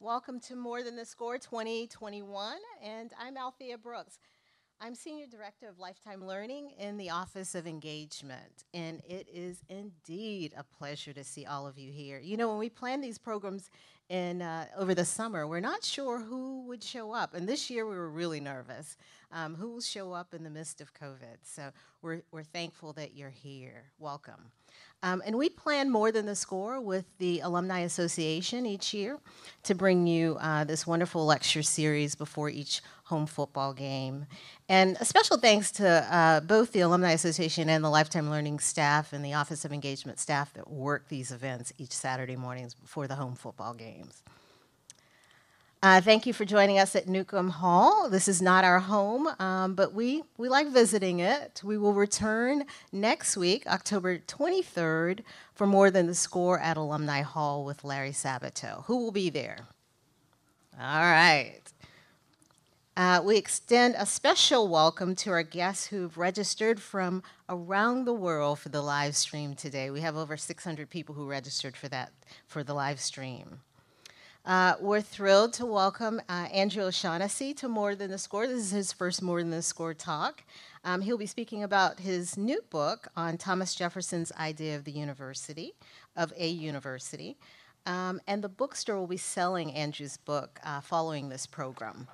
Welcome to More Than the Score 2021, and I'm Althea Brooks. I'm Senior Director of Lifetime Learning in the Office of Engagement, and it is indeed a pleasure to see all of you here. You know, when we plan these programs in, uh, over the summer, we're not sure who would show up, and this year we were really nervous. Um, who will show up in the midst of COVID? So we're, we're thankful that you're here. Welcome. Um, and we plan more than the score with the Alumni Association each year to bring you uh, this wonderful lecture series before each home football game. And a special thanks to uh, both the Alumni Association and the Lifetime Learning staff and the Office of Engagement staff that work these events each Saturday mornings before the home football games. Uh, thank you for joining us at Newcomb Hall. This is not our home, um, but we, we like visiting it. We will return next week, October 23rd, for More Than the Score at Alumni Hall with Larry Sabato. Who will be there? All right. Uh, we extend a special welcome to our guests who've registered from around the world for the live stream today. We have over 600 people who registered for that, for the live stream. Uh, we're thrilled to welcome uh, Andrew O'Shaughnessy to More Than the Score. This is his first More Than the Score talk. Um, he'll be speaking about his new book on Thomas Jefferson's idea of the university, of a university. Um, and the bookstore will be selling Andrew's book uh, following this program.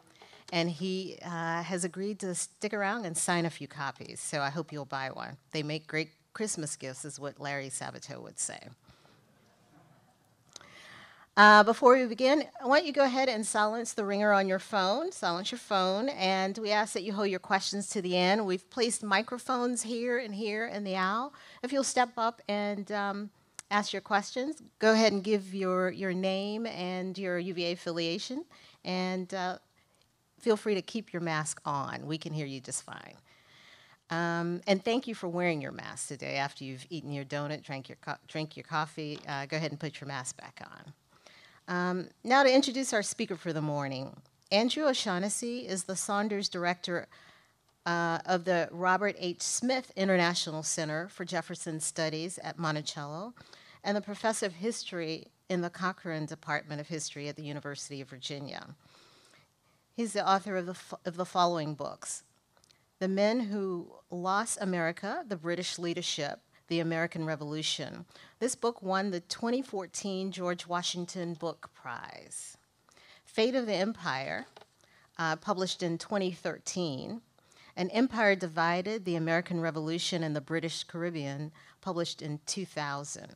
And he uh, has agreed to stick around and sign a few copies, so I hope you'll buy one. They make great Christmas gifts, is what Larry Sabato would say. Uh, before we begin, I want you to go ahead and silence the ringer on your phone, silence your phone, and we ask that you hold your questions to the end. We've placed microphones here and here in the aisle. If you'll step up and um, ask your questions, go ahead and give your, your name and your UVA affiliation, and uh, feel free to keep your mask on. We can hear you just fine. Um, and thank you for wearing your mask today after you've eaten your donut, drank your, drink your coffee. Uh, go ahead and put your mask back on. Um, now to introduce our speaker for the morning. Andrew O'Shaughnessy is the Saunders Director uh, of the Robert H. Smith International Center for Jefferson Studies at Monticello and the Professor of History in the Corcoran Department of History at the University of Virginia. He's the author of the, of the following books The Men Who Lost America, The British Leadership, the American Revolution. This book won the 2014 George Washington Book Prize. Fate of the Empire, uh, published in 2013. An Empire Divided, The American Revolution and the British Caribbean, published in 2000.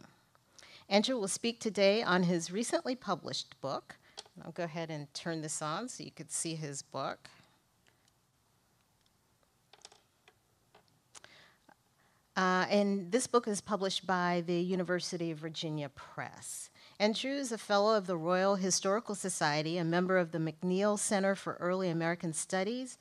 Andrew will speak today on his recently published book. I'll go ahead and turn this on so you could see his book. Uh, and this book is published by the University of Virginia Press. Andrew is a fellow of the Royal Historical Society, a member of the McNeil Center for Early American Studies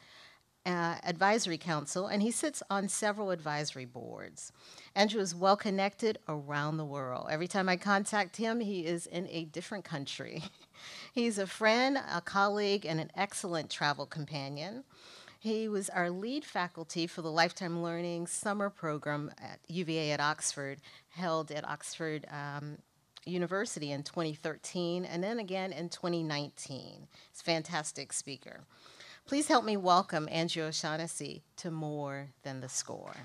uh, Advisory Council, and he sits on several advisory boards. Andrew is well connected around the world. Every time I contact him, he is in a different country. He's a friend, a colleague, and an excellent travel companion. He was our lead faculty for the Lifetime Learning Summer Program at UVA at Oxford, held at Oxford um, University in 2013 and then again in 2019. He's a fantastic speaker. Please help me welcome Andrew O'Shaughnessy to More Than the Score.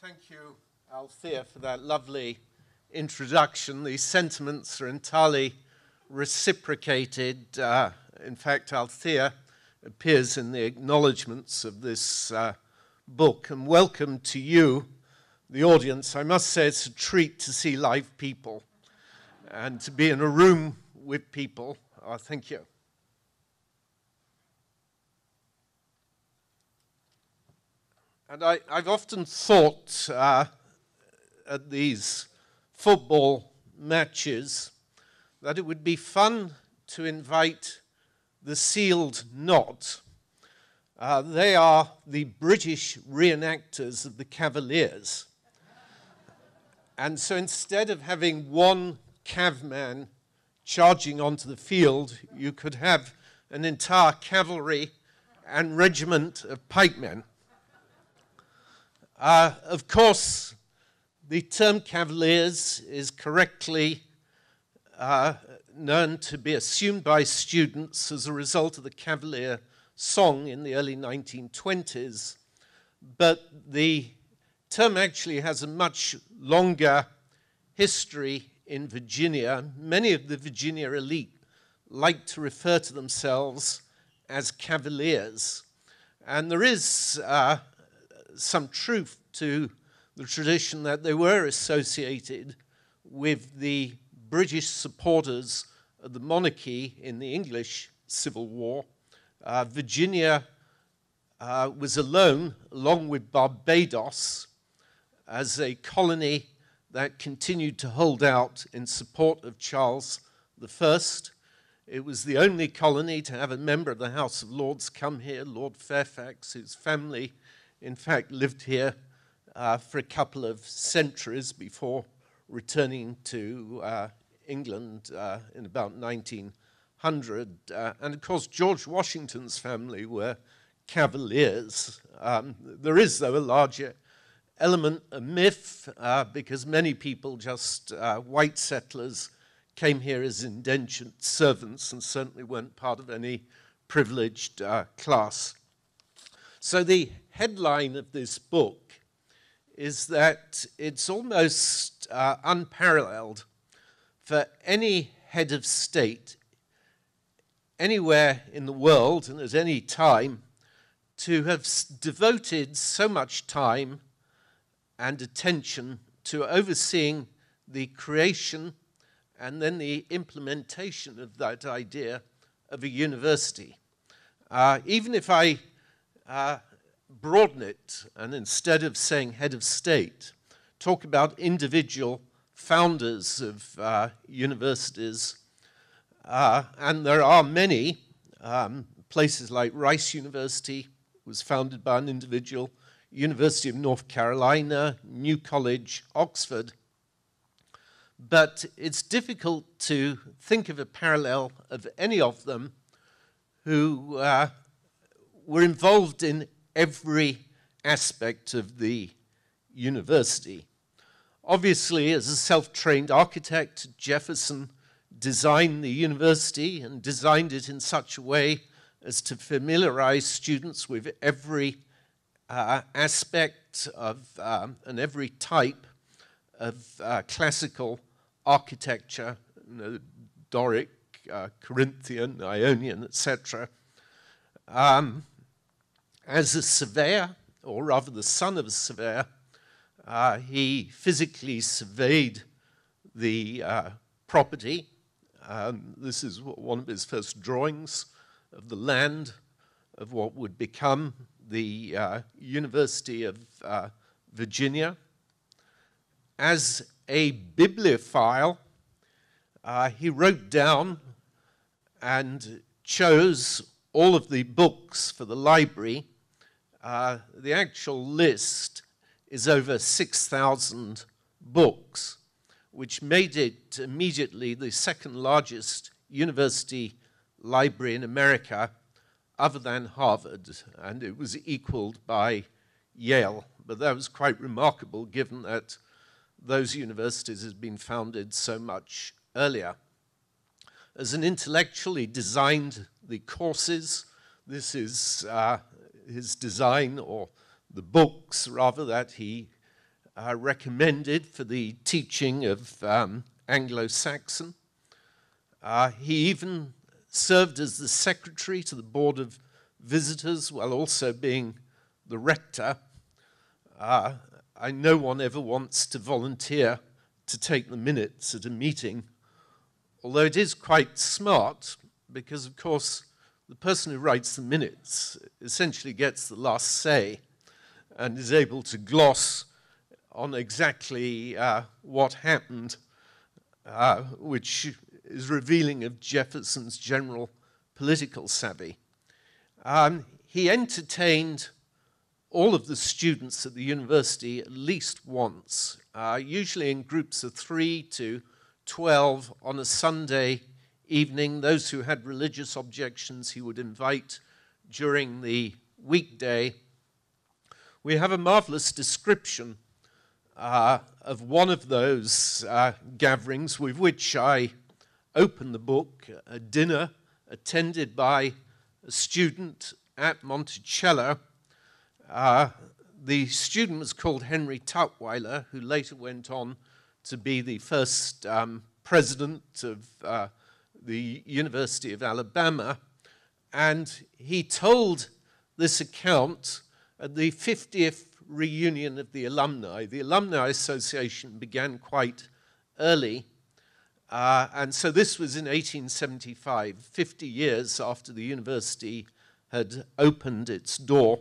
Thank you, Althea, for that lovely introduction. These sentiments are entirely reciprocated. Uh, in fact, Althea appears in the acknowledgements of this uh, book. And welcome to you, the audience. I must say it's a treat to see live people and to be in a room with people. Oh, thank you. And I, have often thought uh, at these football matches that it would be fun to invite the sealed knot. Uh, they are the British reenactors of the Cavaliers. and so instead of having one cavman charging onto the field, you could have an entire cavalry and regiment of pikemen. Uh, of course, the term cavaliers is correctly uh, known to be assumed by students as a result of the Cavalier song in the early 1920s, but the term actually has a much longer history in Virginia. Many of the Virginia elite like to refer to themselves as cavaliers, and there is uh, some truth to the tradition that they were associated with the British supporters of the monarchy in the English Civil War. Uh, Virginia uh, was alone, along with Barbados, as a colony that continued to hold out in support of Charles I. It was the only colony to have a member of the House of Lords come here, Lord Fairfax, whose family, in fact, lived here uh, for a couple of centuries before returning to uh, England uh, in about 1900. Uh, and of course, George Washington's family were cavaliers. Um, there is, though, a larger element of myth uh, because many people, just uh, white settlers, came here as indentured servants and certainly weren't part of any privileged class. So, the headline of this book is that it's almost uh, unparalleled for any head of state anywhere in the world and at any time to have devoted so much time and attention to overseeing the creation and then the implementation of that idea of a university. Uh, even if I uh, broaden it and instead of saying head of state, talk about individual founders of uh, universities. Uh, and there are many. Um, places like Rice University was founded by an individual, University of North Carolina, New College, Oxford. But it's difficult to think of a parallel of any of them who uh, were involved in every aspect of the university. Obviously, as a self trained architect, Jefferson designed the university and designed it in such a way as to familiarize students with every uh, aspect of um, and every type of uh, classical architecture, you know, Doric, uh, Corinthian, Ionian, etc. Um, as a surveyor, or rather the son of a surveyor, uh, he physically surveyed the uh, property. Um, this is one of his first drawings of the land of what would become the uh, University of uh, Virginia. As a bibliophile, uh, he wrote down and chose all of the books for the library uh, the actual list is over 6,000 books, which made it immediately the second largest university library in America, other than Harvard, and it was equaled by Yale. But that was quite remarkable given that those universities had been founded so much earlier. As an intellectual, he designed the courses. This is uh, his design or the books, rather, that he uh, recommended for the teaching of um, Anglo Saxon. Uh, he even served as the secretary to the Board of Visitors while also being the rector. Uh, I no one ever wants to volunteer to take the minutes at a meeting, although it is quite smart because, of course, the person who writes the minutes essentially gets the last say and is able to gloss on exactly uh, what happened, uh, which is revealing of Jefferson's general political savvy. Um, he entertained all of the students at the university at least once, uh, usually in groups of three to 12 on a Sunday evening. Those who had religious objections, he would invite during the weekday. We have a marvelous description uh, of one of those uh, gatherings with which I open the book, a dinner attended by a student at Monticello. Uh, the student was called Henry Tutwiler, who later went on to be the first um, president of uh, the University of Alabama. And he told this account at the 50th reunion of the alumni. The Alumni Association began quite early. Uh, and so this was in 1875, 50 years after the university had opened its door.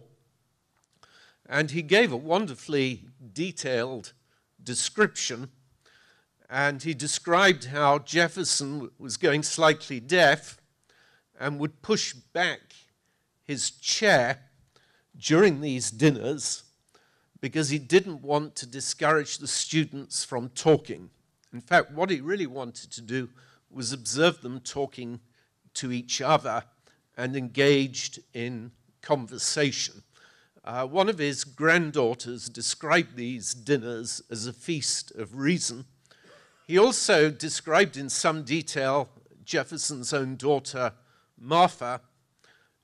And he gave a wonderfully detailed description. And he described how Jefferson was going slightly deaf and would push back his chair during these dinners because he didn't want to discourage the students from talking. In fact, what he really wanted to do was observe them talking to each other and engaged in conversation. Uh, one of his granddaughters described these dinners as a feast of reason. He also described in some detail Jefferson's own daughter, Martha,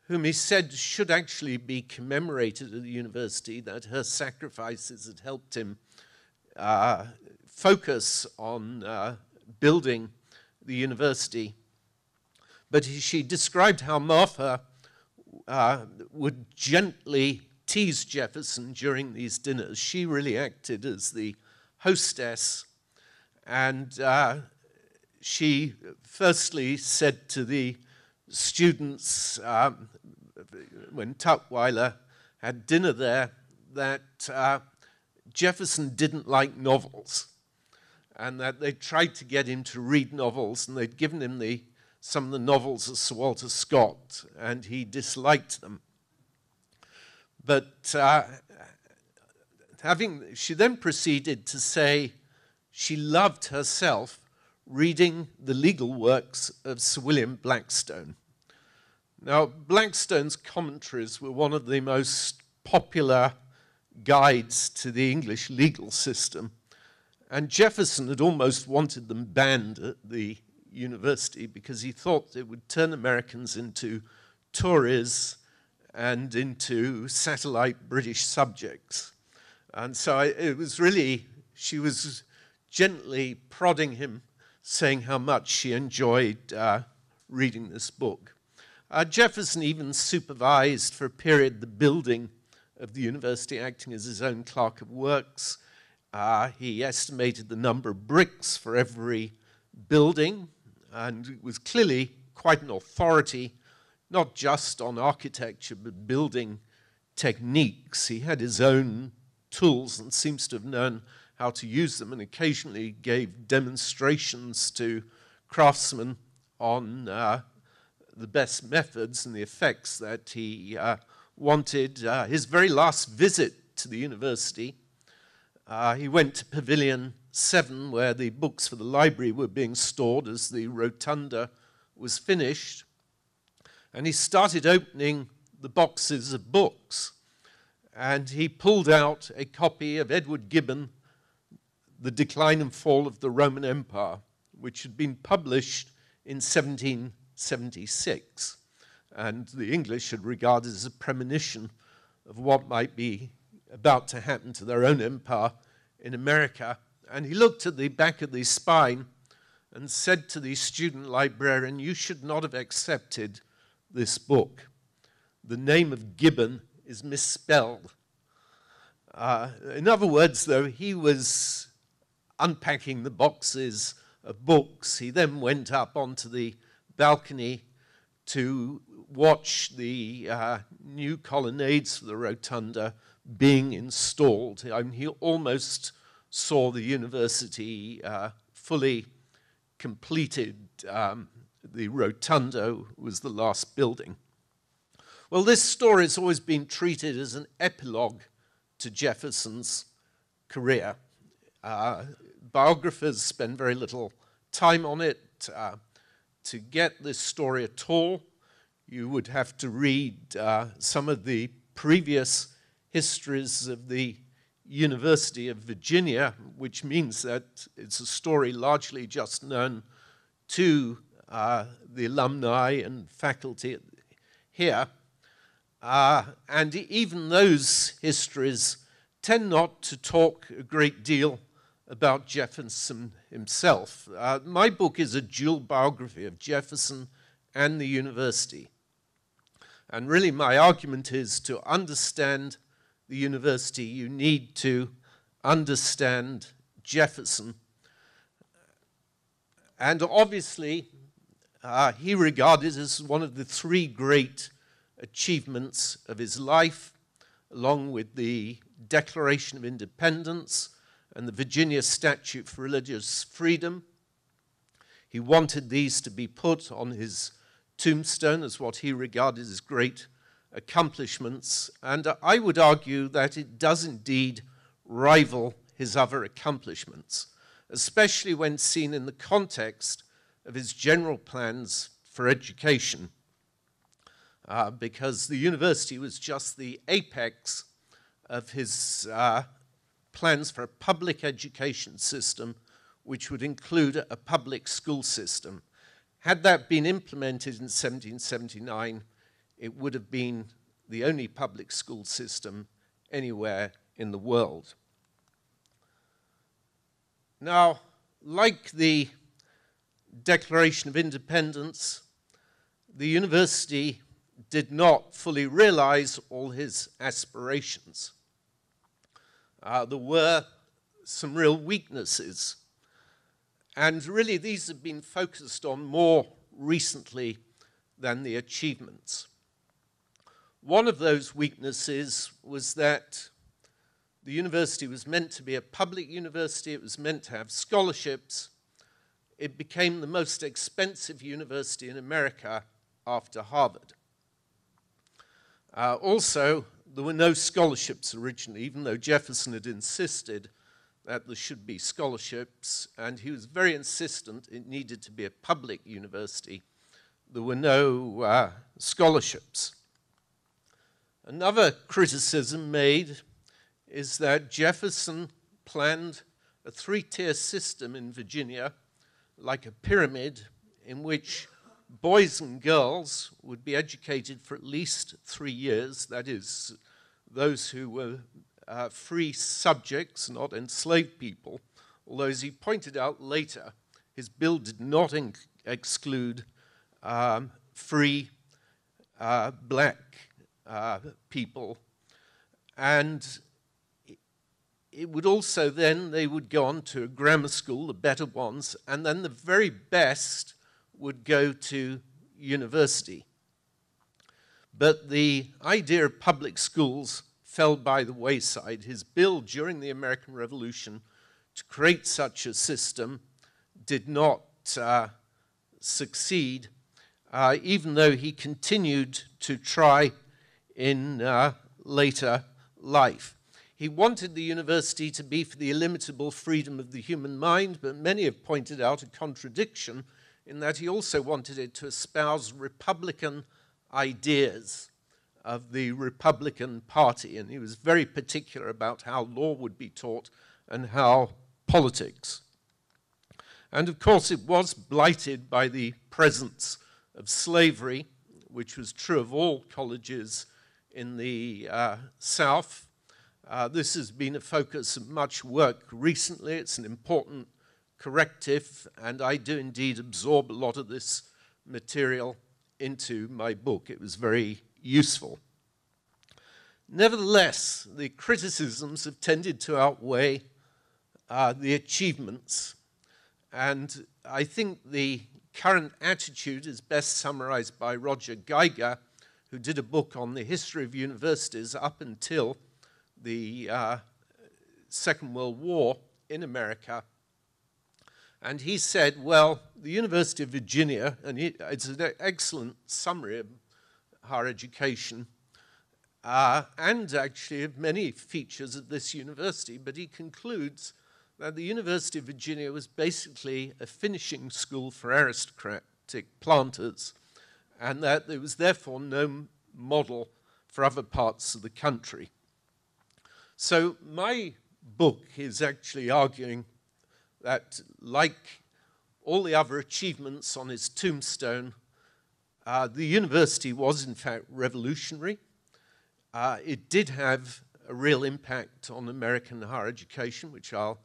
whom he said should actually be commemorated at the university, that her sacrifices had helped him uh, focus on uh, building the university. But he, she described how Martha uh, would gently tease Jefferson during these dinners. She really acted as the hostess, and uh, she firstly said to the students um, when Tutwiler had dinner there that uh, Jefferson didn't like novels and that they tried to get him to read novels and they'd given him the, some of the novels of Sir Walter Scott and he disliked them. But uh, having, she then proceeded to say she loved herself reading the legal works of Sir William Blackstone. Now, Blackstone's commentaries were one of the most popular guides to the English legal system, and Jefferson had almost wanted them banned at the university because he thought it would turn Americans into Tories and into satellite British subjects. And so it was really, she was gently prodding him, saying how much she enjoyed uh, reading this book. Uh, Jefferson even supervised for a period the building of the university, acting as his own clerk of works. Uh, he estimated the number of bricks for every building and was clearly quite an authority not just on architecture, but building techniques. He had his own tools and seems to have known how to use them, and occasionally gave demonstrations to craftsmen on uh, the best methods and the effects that he uh, wanted. Uh, his very last visit to the university, uh, he went to Pavilion 7, where the books for the library were being stored as the rotunda was finished and he started opening the boxes of books. And he pulled out a copy of Edward Gibbon, The Decline and Fall of the Roman Empire, which had been published in 1776. And the English had regarded as a premonition of what might be about to happen to their own empire in America. And he looked at the back of the spine and said to the student librarian, You should not have accepted this book. The name of Gibbon is misspelled. Uh, in other words, though, he was unpacking the boxes of books. He then went up onto the balcony to watch the uh, new colonnades for the rotunda being installed. I mean, he almost saw the university uh, fully completed um, the rotunda was the last building. Well, this story has always been treated as an epilogue to Jefferson's career. Uh, biographers spend very little time on it. Uh, to get this story at all, you would have to read uh, some of the previous histories of the University of Virginia, which means that it's a story largely just known to uh, the alumni and faculty here. Uh, and even those histories tend not to talk a great deal about Jefferson himself. Uh, my book is a dual biography of Jefferson and the university. And really, my argument is to understand the university, you need to understand Jefferson. And obviously, uh, he regarded as one of the three great achievements of his life, along with the Declaration of Independence and the Virginia Statute for Religious Freedom. He wanted these to be put on his tombstone as what he regarded as great accomplishments, and I would argue that it does indeed rival his other accomplishments, especially when seen in the context of his general plans for education, uh, because the university was just the apex of his uh, plans for a public education system which would include a public school system. Had that been implemented in 1779, it would have been the only public school system anywhere in the world. Now, like the Declaration of Independence, the university did not fully realize all his aspirations uh, there were some real weaknesses. And really, these have been focused on more recently than the achievements. One of those weaknesses was that the university was meant to be a public university, it was meant to have scholarships. It became the most expensive university in America after Harvard. Uh, also, there were no scholarships originally, even though Jefferson had insisted that there should be scholarships, and he was very insistent it needed to be a public university. There were no uh, scholarships. Another criticism made is that Jefferson planned a three tier system in Virginia, like a pyramid, in which boys and girls would be educated for at least three years, that is, those who were uh, free subjects, not enslaved people, although, as he pointed out later, his bill did not exclude um, free uh, black uh, people. And it would also then, they would go on to a grammar school, the better ones, and then the very best would go to university. But the idea of public schools fell by the wayside. His bill during the American Revolution to create such a system did not uh, succeed, uh, even though he continued to try in uh, later life. He wanted the university to be for the illimitable freedom of the human mind, but many have pointed out a contradiction in that he also wanted it to espouse Republican ideas of the Republican Party, and he was very particular about how law would be taught and how politics. And of course, it was blighted by the presence of slavery, which was true of all colleges in the uh, South. Uh, this has been a focus of much work recently. It's an important corrective, and I do indeed absorb a lot of this material into my book. It was very useful. Nevertheless, the criticisms have tended to outweigh uh, the achievements, and I think the current attitude is best summarized by Roger Geiger, who did a book on the history of universities up until the uh, Second World War in America and he said, well, the University of Virginia, and it's an excellent summary of higher education, uh, and actually of many features of this university, but he concludes that the University of Virginia was basically a finishing school for aristocratic planters, and that there was therefore no model for other parts of the country. So my book is actually arguing that, like all the other achievements on his tombstone, uh, the university was in fact revolutionary. Uh, it did have a real impact on American higher education, which I'll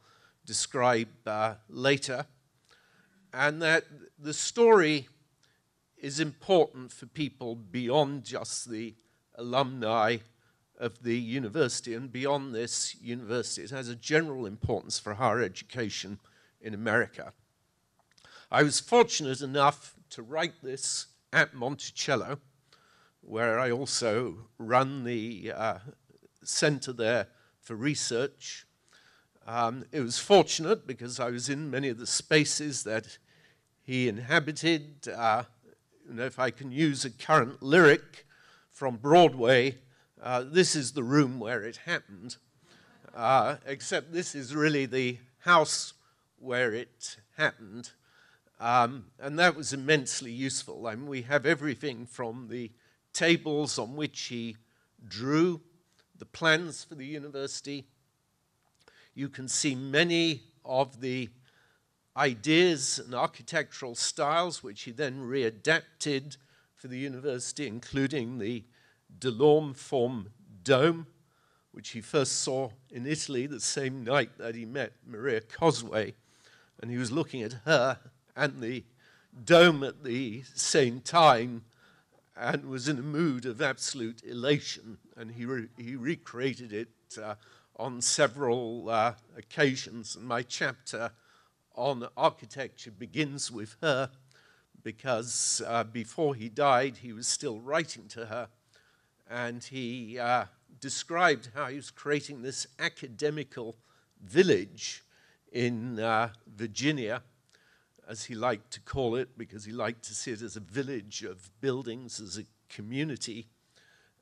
describe uh, later, and that the story is important for people beyond just the alumni of the university and beyond this university. It has a general importance for higher education in America. I was fortunate enough to write this at Monticello, where I also run the uh, center there for research. Um, it was fortunate because I was in many of the spaces that he inhabited. Uh, if I can use a current lyric from Broadway, uh, this is the room where it happened, uh, except this is really the house where it happened. Um, and that was immensely useful. I mean, we have everything from the tables on which he drew the plans for the university. You can see many of the ideas and architectural styles which he then readapted for the university, including the Delorme form dome, which he first saw in Italy the same night that he met Maria Cosway. And he was looking at her and the dome at the same time and was in a mood of absolute elation. And he, re- he recreated it uh, on several uh, occasions. And my chapter on architecture begins with her because uh, before he died, he was still writing to her. And he uh, described how he was creating this academical village in uh, Virginia as he liked to call it, because he liked to see it as a village of buildings, as a community.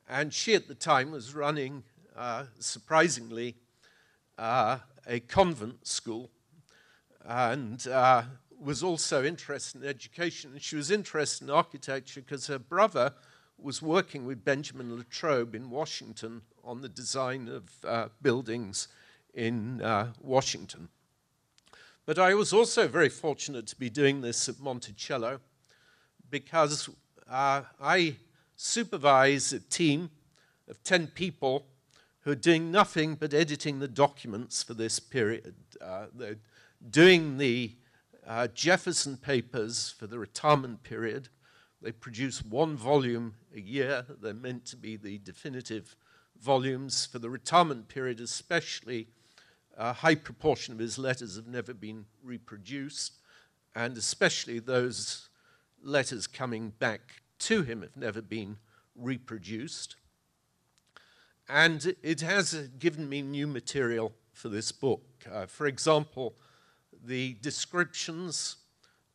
And she at the time was running, uh, surprisingly, uh, a convent school and uh, was also interested in education. And she was interested in architecture because her brother was working with Benjamin Latrobe in Washington on the design of uh, buildings in uh, Washington. But I was also very fortunate to be doing this at Monticello because uh, I supervise a team of 10 people who are doing nothing but editing the documents for this period. Uh, they're doing the uh, Jefferson papers for the retirement period. They produce one volume a year. They're meant to be the definitive volumes for the retirement period, especially a high proportion of his letters have never been reproduced, and especially those letters coming back to him have never been reproduced. And it has given me new material for this book. Uh, for example, the descriptions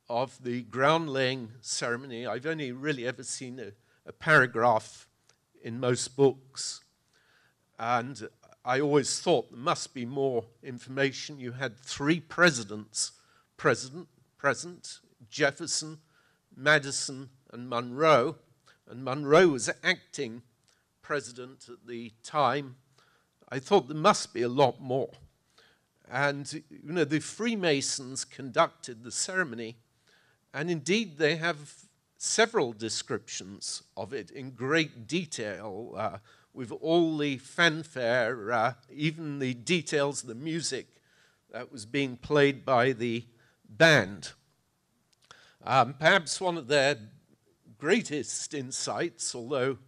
of the ground laying ceremony. I've only really ever seen a, a paragraph in most books. And I always thought there must be more information. You had three presidents president, present Jefferson, Madison, and Monroe. And Monroe was acting president at the time. I thought there must be a lot more. And, you know, the Freemasons conducted the ceremony, and indeed they have several descriptions of it in great detail. Uh, with all the fanfare, uh, even the details the music that was being played by the band. Um, perhaps one of their greatest insights, although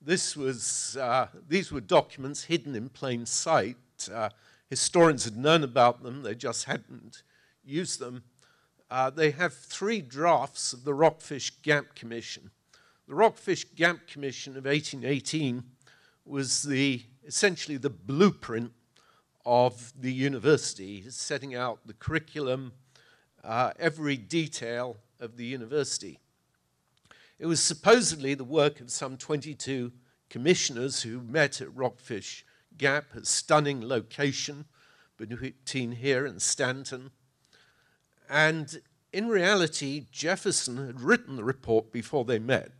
this was, uh, these were documents hidden in plain sight. Uh, historians had known about them, they just hadn't used them. Uh, they have three drafts of the Rockfish Gap Commission. The Rockfish Gap Commission of 1818 was the, essentially the blueprint of the university, setting out the curriculum, uh, every detail of the university. It was supposedly the work of some 22 commissioners who met at Rockfish Gap, a stunning location between here and Staunton. And in reality, Jefferson had written the report before they met.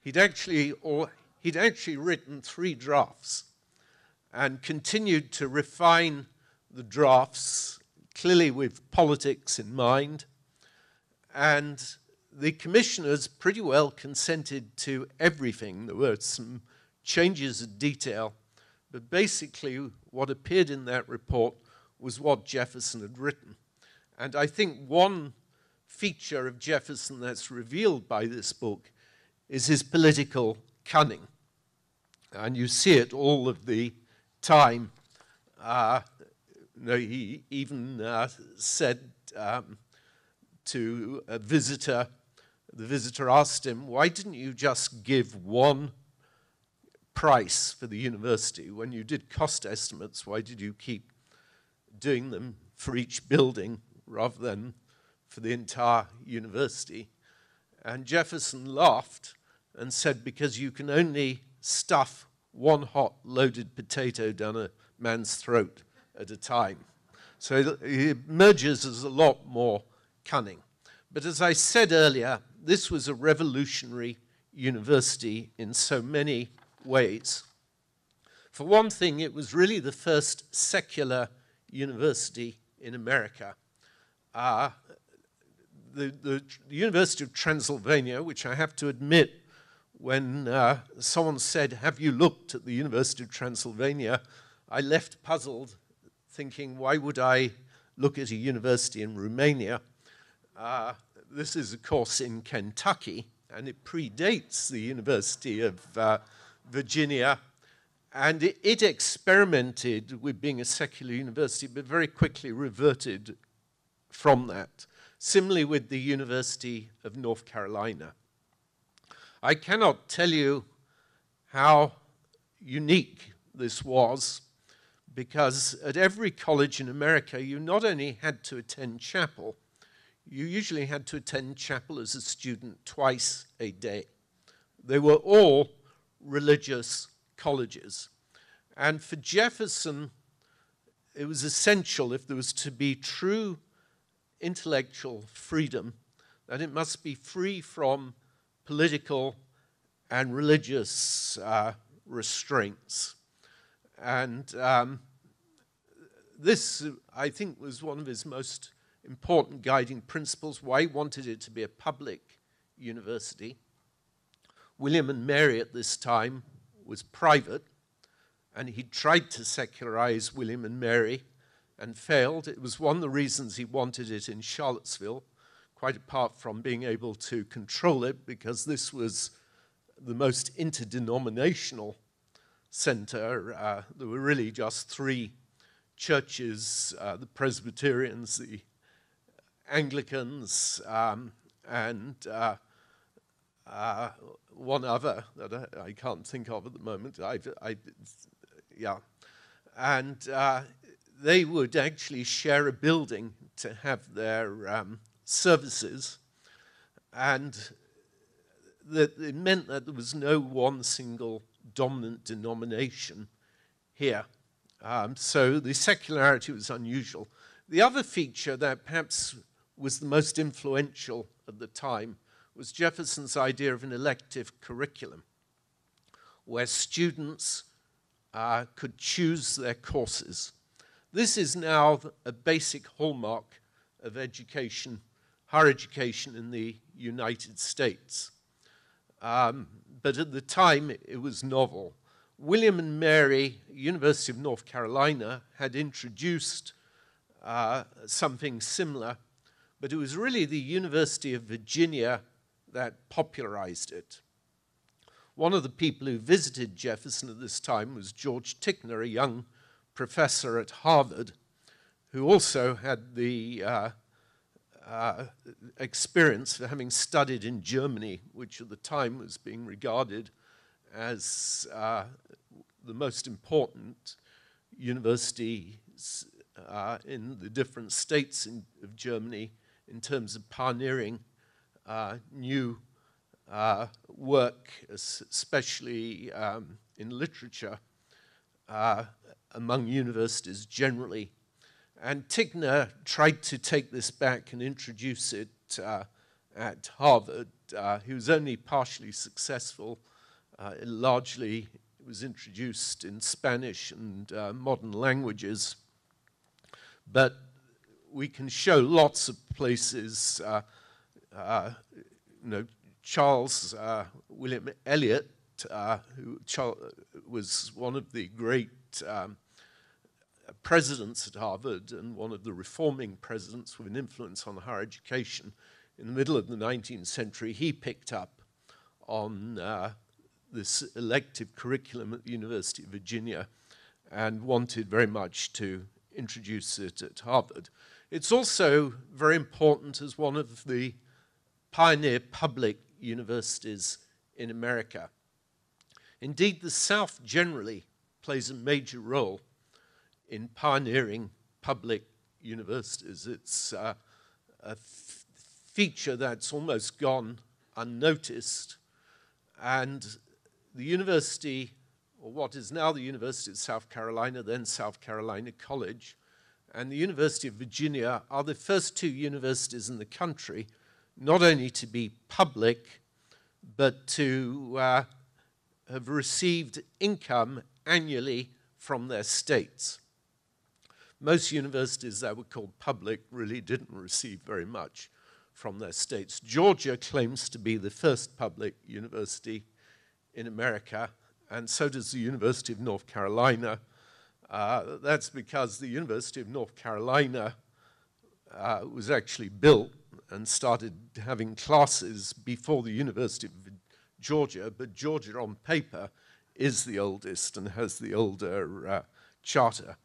He'd actually, or he'd actually written three drafts and continued to refine the drafts, clearly with politics in mind. And the commissioners pretty well consented to everything. There were some changes of detail, but basically, what appeared in that report was what Jefferson had written. And I think one feature of Jefferson that's revealed by this book is his political cunning. And you see it all of the time. Uh, know, he even uh, said um, to a visitor, the visitor asked him, Why didn't you just give one price for the university? When you did cost estimates, why did you keep doing them for each building rather than for the entire university? And Jefferson laughed and said, Because you can only stuff one hot loaded potato down a man's throat at a time. So he emerges as a lot more cunning. But as I said earlier, this was a revolutionary university in so many ways. For one thing, it was really the first secular university in America. Uh, the, the, the, University of Transylvania, which I have to admit, when uh, someone said, Have you looked at the University of Transylvania? I left puzzled, thinking, Why would I look at a university in Romania? Uh, this is, of course, in Kentucky, and it predates the University of uh, Virginia. And it, it experimented with being a secular university, but very quickly reverted from that. Similarly, with the University of North Carolina. I cannot tell you how unique this was because at every college in America, you not only had to attend chapel, you usually had to attend chapel as a student twice a day. They were all religious colleges. And for Jefferson, it was essential if there was to be true intellectual freedom that it must be free from political and religious uh, restraints. And um, this, I think, was one of his most important guiding principles, why he wanted it to be a public university. William and Mary at this time was private, and he tried to secularize William and Mary and failed. It was one of the reasons he wanted it in Charlottesville, quite apart from being able to control it, because this was the most interdenominational center. Uh, there were really just three churches uh, the Presbyterians, the Anglicans, um, and uh, uh, one other that I, I, can't think of at the moment. I, I yeah. And uh, they would actually share a building to have their um, services. And that it meant that there was no one single dominant denomination here. Um, so the secularity was unusual. The other feature that perhaps was the most influential at the time was Jefferson's idea of an elective curriculum, where students uh, could choose their courses. This is now a basic hallmark of education, higher education in the United States. Um, but at the time, it was novel. William and Mary, University of North Carolina, had introduced uh, something similar, but it was really the University of Virginia that popularized it. One of the people who visited Jefferson at this time was George Ticknor, a young professor at Harvard, who also had the uh, uh, experience for having studied in Germany, which at the time was being regarded as uh, the most important universities uh, in the different states in, of Germany in terms of pioneering uh, new uh, work, especially um, in literature, among universities generally. And Ticknor tried to take this back and introduce it uh, at Harvard. Uh, he was only partially successful. Uh, largely, it was introduced in Spanish and uh, modern languages. But we can show lots of places, uh, uh, you know, Charles William Eliot, who was one of the great um, presidents at Harvard and one of the reforming presidents with an influence on higher education in the middle of the 19th century, he picked up on uh, this elective curriculum at the University of Virginia and wanted very much to introduce it at Harvard. It's also very important as one of the pioneer public universities in America. Indeed, the South generally plays a major role in pioneering public universities. It's uh, a feature that's almost gone unnoticed. And the university, or what is now the University of South Carolina, then South Carolina College, and the University of Virginia are the first two universities in the country not only to be public, but to uh, have received income annually from their states. Most universities that were called public really didn't receive very much from their states. Georgia claims to be the first public university in America, and so does the University of North Carolina. Uh, that's because the University of North Carolina uh, was actually built and started having classes before the University of Georgia, but Georgia on paper is the oldest and has the older uh, charter.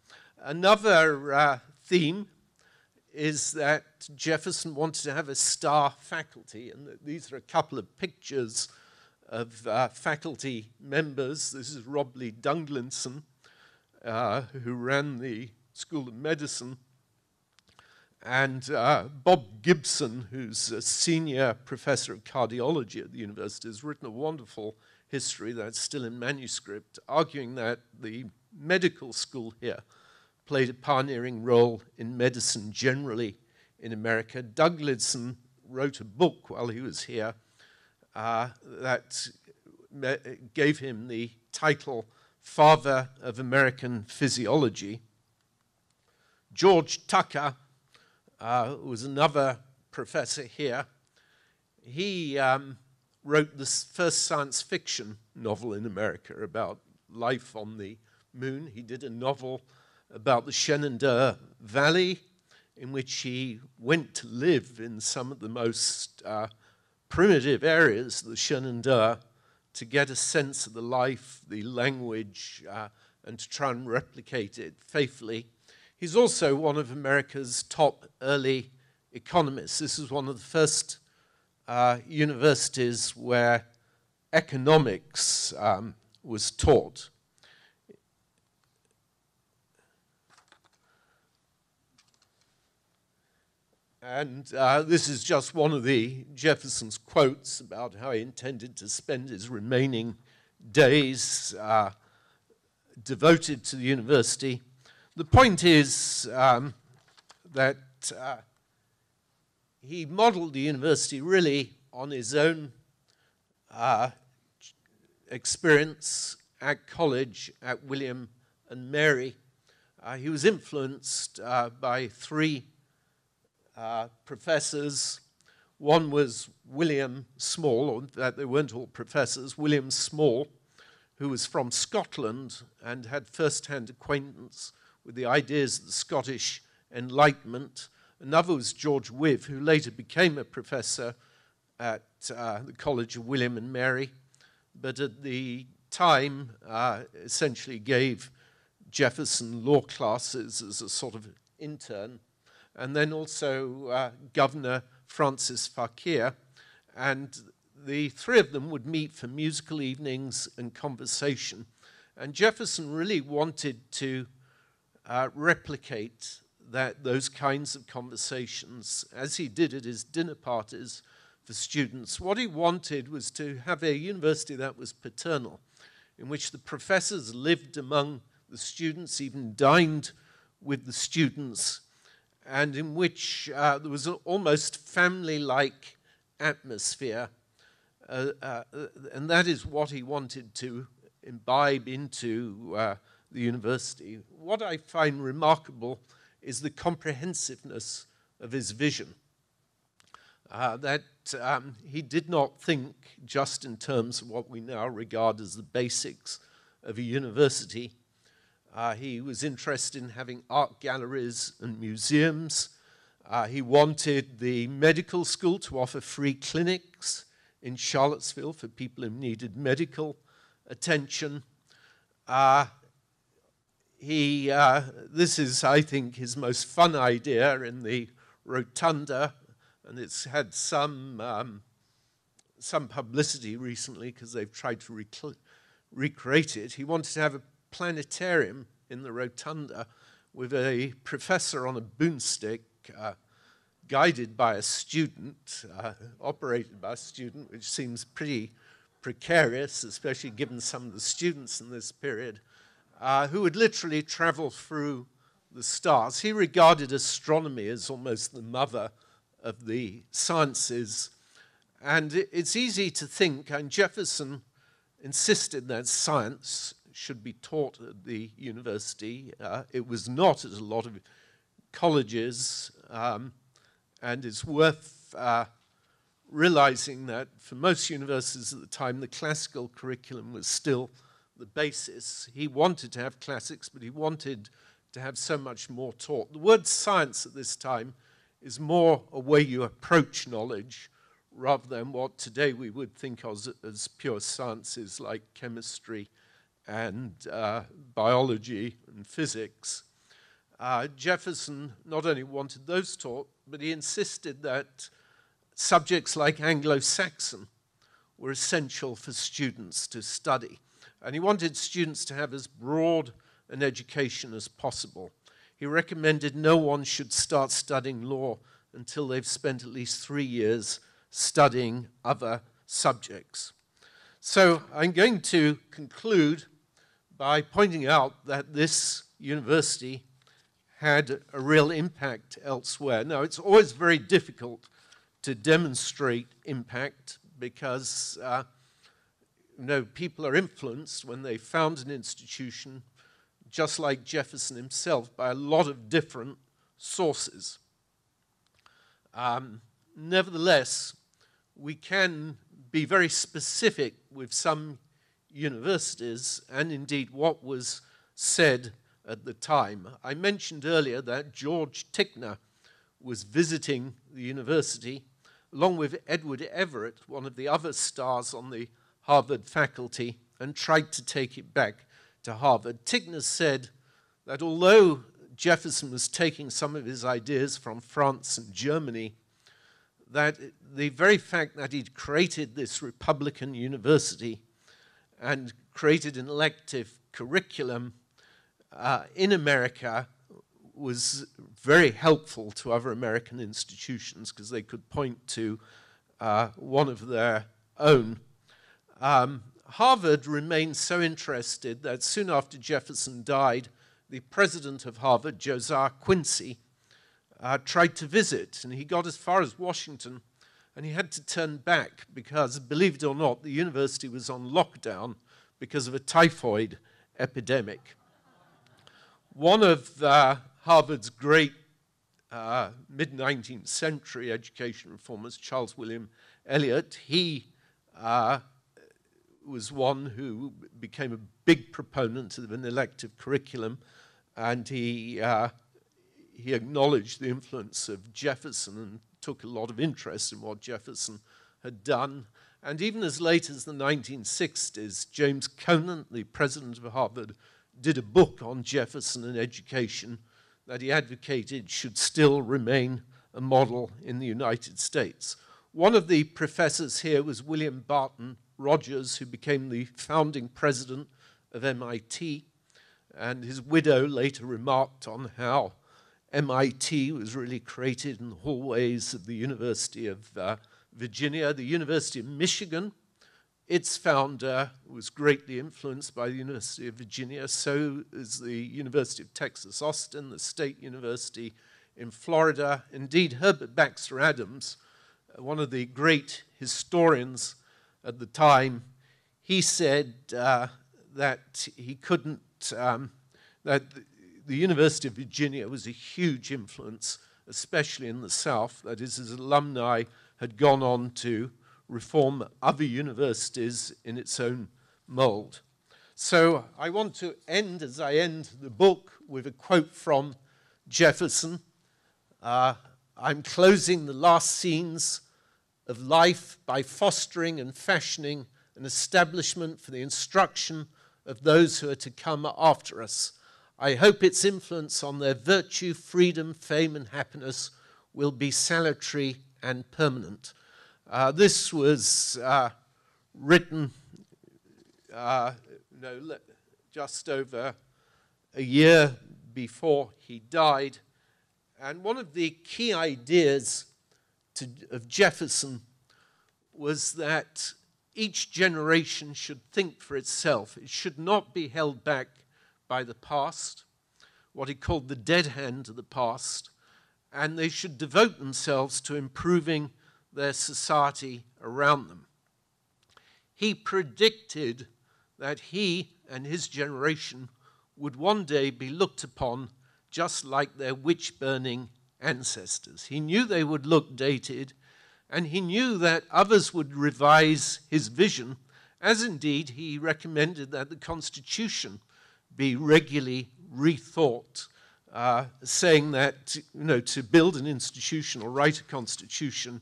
Another uh, theme is that Jefferson wanted to have a star faculty, and these are a couple of pictures of uh, faculty members. This is Robley Dunglison, uh, who ran the School of Medicine, and uh, Bob Gibson, who's a senior professor of cardiology at the university, has written a wonderful history that's still in manuscript, arguing that the medical school here played a pioneering role in medicine generally in America. Dunglison wrote a book while he was here uh, that gave him the title Father of American Physiology. George Tucker uh, was another professor here. He um, wrote the first science fiction novel in America about life on the moon. He did a novel about the Shenandoah Valley, in which he went to live in some of the most uh, primitive areas of the Shenandoah to get a sense of the life, the language, uh, and to try and replicate it faithfully. He's also one of America's top early economists. This is one of the first uh, universities where economics um, was taught. And uh, this is just one of the Jefferson's quotes about how he intended to spend his remaining days uh, devoted to the university. The point is um, that uh, he modeled the university really on his own uh, experience at college at William and Mary. Uh, he was influenced uh, by three uh, professors. One was William Small, or that they weren't all professors, William Small, who was from Scotland and had first hand acquaintance with the ideas of the Scottish Enlightenment. Another was George Wythe, who later became a professor at uh, the College of William and Mary, but at the time uh, essentially gave Jefferson law classes as a sort of intern and then also uh, Governor Francis Fauquier. And the three of them would meet for musical evenings and conversation. And Jefferson really wanted to uh, replicate that, those kinds of conversations as he did at his dinner parties for students. What he wanted was to have a university that was paternal, in which the professors lived among the students, even dined with the students and in which uh, there was an almost family like atmosphere. Uh, uh, and that is what he wanted to imbibe into uh, the university. What I find remarkable is the comprehensiveness of his vision. Uh, that um, he did not think just in terms of what we now regard as the basics of a university. Uh, he was interested in having art galleries and museums. Uh, he wanted the medical school to offer free clinics in Charlottesville for people who needed medical attention. Uh, he, uh, this is, I think, his most fun idea in the rotunda, and it's had some, um, some publicity recently because they've tried to recreate it. He wanted to have a planetarium in the rotunda with a professor on a boomstick, uh, guided by a student, uh, operated by a student, which seems pretty precarious, especially given some of the students in this period, uh, who would literally travel through the stars. He regarded astronomy as almost the mother of the sciences. And it's easy to think, and Jefferson insisted that science should be taught at the university. Uh, it was not at a lot of colleges, um, and it's worth uh, realizing that for most universities at the time, the classical curriculum was still the basis. He wanted to have classics, but he wanted to have so much more taught. The word science at this time is more a way you approach knowledge rather than what today we would think of as, as pure sciences like chemistry and uh, biology and physics. Uh, Jefferson not only wanted those taught, but he insisted that subjects like Anglo Saxon were essential for students to study. And he wanted students to have as broad an education as possible. He recommended no one should start studying law until they've spent at least three years studying other subjects. So I'm going to conclude by pointing out that this university had a real impact elsewhere. Now, it's always very difficult to demonstrate impact because uh, you know, people are influenced when they found an institution, just like Jefferson himself, by a lot of different sources. Um, nevertheless, we can be very specific with some universities and indeed what was said at the time. I mentioned earlier that George Ticknor was visiting the university along with Edward Everett, one of the other stars on the Harvard faculty, and tried to take it back to Harvard. Ticknor said that although Jefferson was taking some of his ideas from France and Germany, that the very fact that he'd created this Republican university and created an elective curriculum uh, in America was very helpful to other American institutions because they could point to uh, one of their own. Um, Harvard remained so interested that soon after Jefferson died, the president of Harvard, Josiah Quincy, uh, tried to visit, and he got as far as Washington and he had to turn back because, believe it or not, the university was on lockdown because of a typhoid epidemic. One of uh, Harvard's great uh, mid 19th century education reformers, Charles William Eliot, he uh, was one who became a big proponent of an elective curriculum, and he, uh, he acknowledged the influence of Jefferson and took a lot of interest in what Jefferson had done. And even as late as the 1960s, James Conant, the president of Harvard, did a book on Jefferson and education that he advocated should still remain a model in the United States. One of the professors here was William Barton Rogers, who became the founding president of MIT. And his widow later remarked on how MIT was really created in the hallways of the University of uh, Virginia. The University of Michigan its founder was greatly influenced by the University of Virginia, so is the University of Texas Austin, the State University in Florida. Indeed, Herbert Baxter Adams, uh, one of the great historians at the time, he said uh, that he couldn't, um, that the University of Virginia was a huge influence, especially in the South. That is, his alumni had gone on to reform other universities in its own mold. So I want to end, as I end the book, with a quote from Jefferson. Uh, I'm closing the last scenes of life by fostering and fashioning an establishment for the instruction of those who are to come after us. I hope its influence on their virtue, freedom, fame, and happiness will be salutary and permanent. Uh, this was uh, written uh, no, just over a year before he died. And one of the key ideas to, of Jefferson was that each generation should think for itself. It should not be held back by the past, what he called the dead hand of the past, and they should devote themselves to improving their society around them. He predicted that he and his generation would one day be looked upon just like their witch burning ancestors. He knew they would look dated, and he knew that others would revise his vision, as indeed he recommended that the Constitution be regularly rethought, uh, saying that you know, to build an institution or write a constitution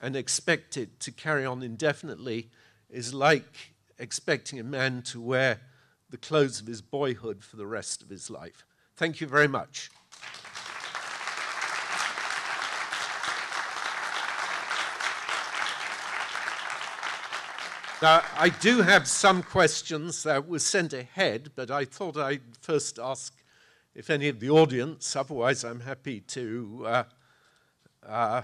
and expect it to carry on indefinitely is like expecting a man to wear the clothes of his boyhood for the rest of his life. Thank you very much. Now, I do have some questions that were sent ahead, but I thought I'd first ask if any of the audience, otherwise, I'm happy to uh, uh,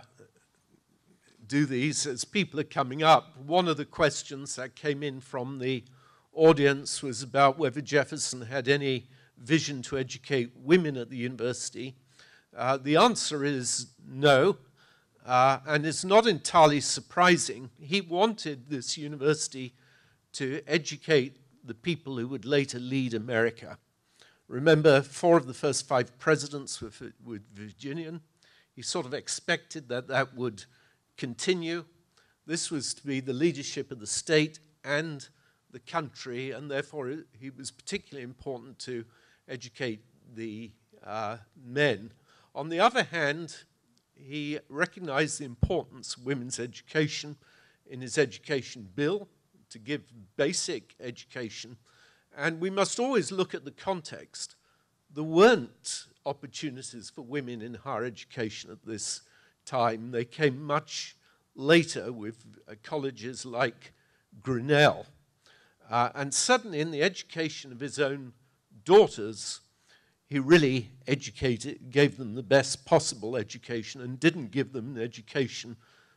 do these as people are coming up. One of the questions that came in from the audience was about whether Jefferson had any vision to educate women at the university. Uh, the answer is no, uh, and it's not entirely surprising. He wanted this university to educate the people who would later lead America. Remember, four of the first five presidents were, were Virginian. He sort of expected that that would continue. This was to be the leadership of the state and the country, and therefore he was particularly important to educate the uh, men. On the other hand, he recognized the importance of women's education in his education bill to give basic education. And we must always look at the context. There weren't opportunities for women in higher education at this time. They came much later with uh, colleges like Grinnell. Uh, and suddenly, in the education of his own daughters, he really educated, gave them the best possible education and didn't give them an education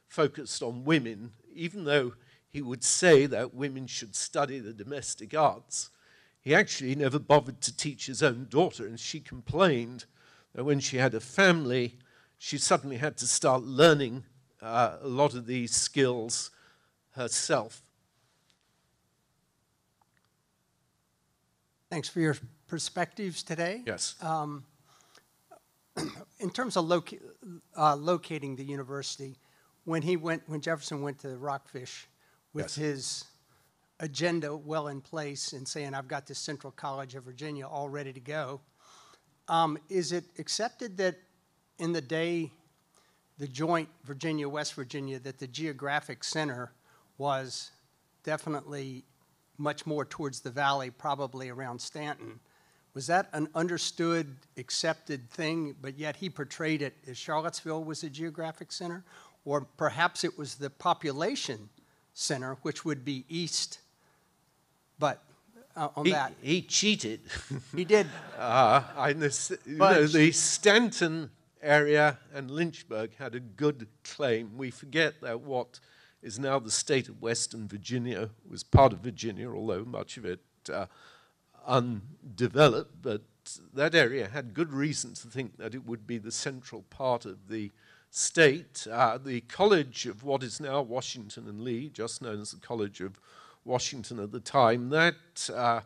focused on women, even though he would say that women should study the domestic arts. He actually never bothered to teach his own daughter, and she complained that when she had a family, she suddenly had to start learning uh, a lot of these skills herself. Thanks for your perspectives today. Yes. Um, in terms of loca- uh, locating the university, when he went, when Jefferson went to Rockfish with Yes. his agenda well in place and saying, "I've got this Central College of Virginia all ready to go," um, is it accepted that in the day, the joint Virginia-West Virginia, that the geographic center was definitely much more towards the valley, probably around Staunton? Was that an understood, accepted thing, but yet he portrayed it as Charlottesville was a geographic center? Or perhaps it was the population center, which would be east, but uh, on He, that. he cheated. He did, Uh, I, this, you know, the Staunton area and Lynchburg had a good claim. We forget that what is now the state of Western Virginia, was part of Virginia, although much of it uh, undeveloped, but that area had good reason to think that it would be the central part of the state. Uh, the College of what is now Washington and Lee, just known as the College of Washington at the time, that uh,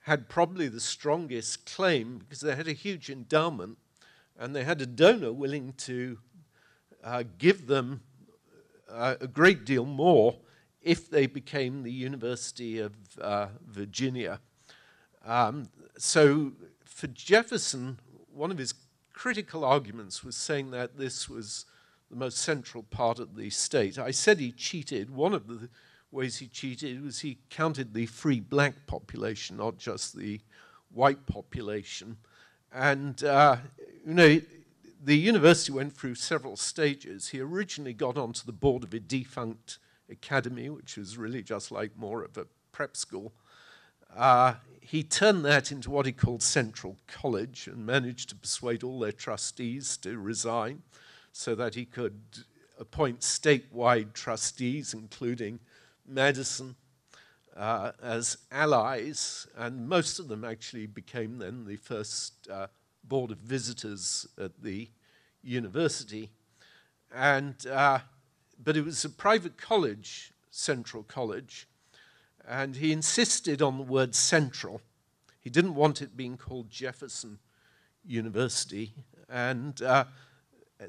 had probably the strongest claim because they had a huge endowment and they had a donor willing to uh, give them uh, a great deal more if they became the University of uh, Virginia. Um, so for Jefferson, one of his critical arguments was saying that this was the most central part of the state. I said he cheated. One of the ways he cheated was he counted the free black population, not just the white population. And, uh, you know, the university went through several stages. He originally got onto the board of a defunct academy, which was really just like more of a prep school. Uh, he turned that into what he called Central College and managed to persuade all their trustees to resign so that he could appoint statewide trustees, including Madison, uh, as allies, and most of them actually became then the first uh, board of visitors at the university. And, uh, but it was a private college, Central College, and he insisted on the word central. He didn't want it being called Jefferson University, and uh,